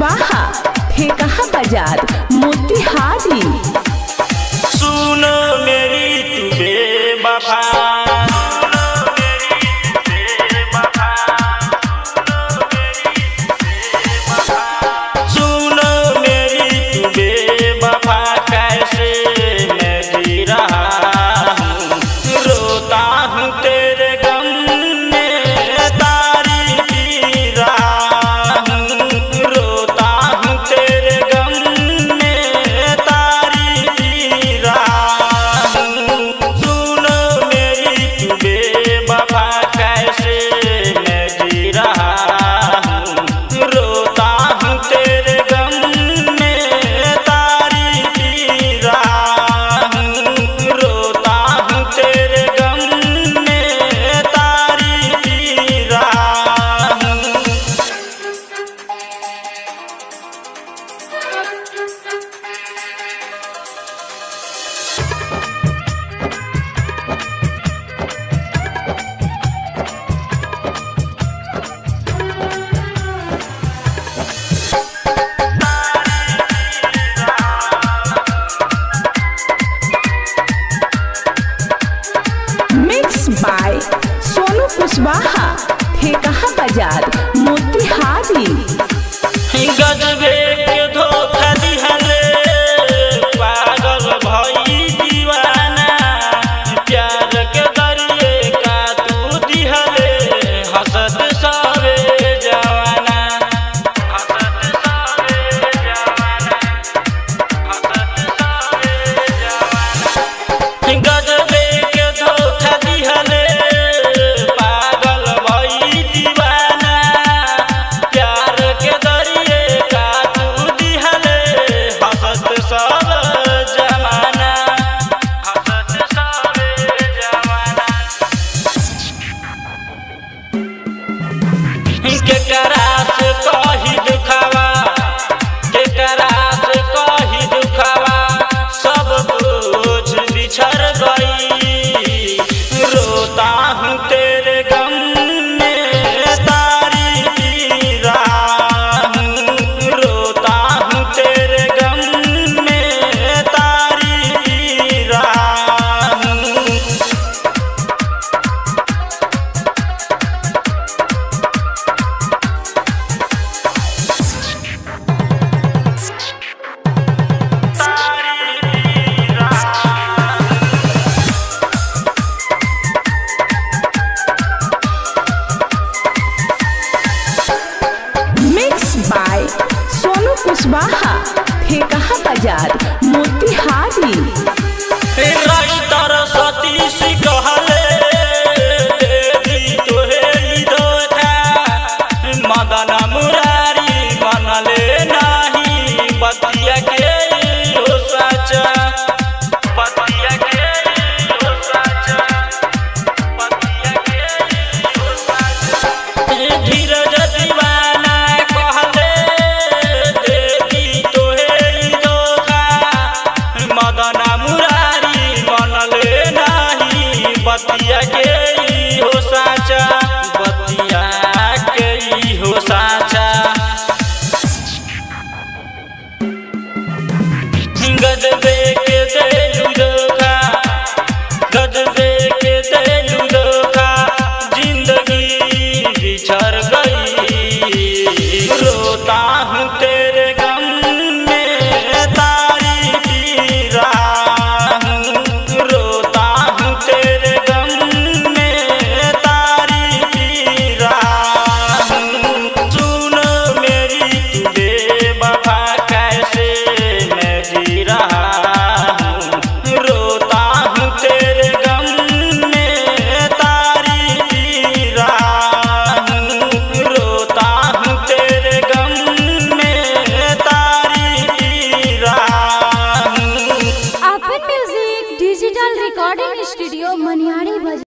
बाहा। फेकहा बाज़ार? मोतिहारी बाहा कुशवाहा ठेकहा बाज़ार मोतिहारी बाहा हे कहा बाज़ार